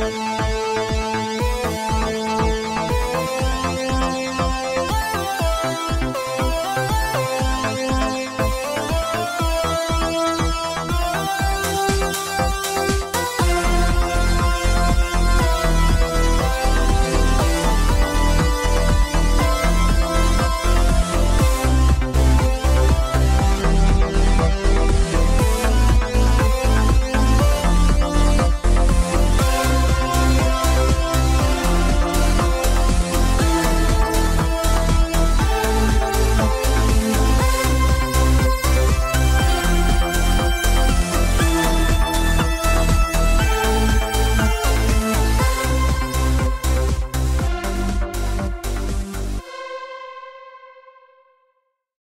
Bye.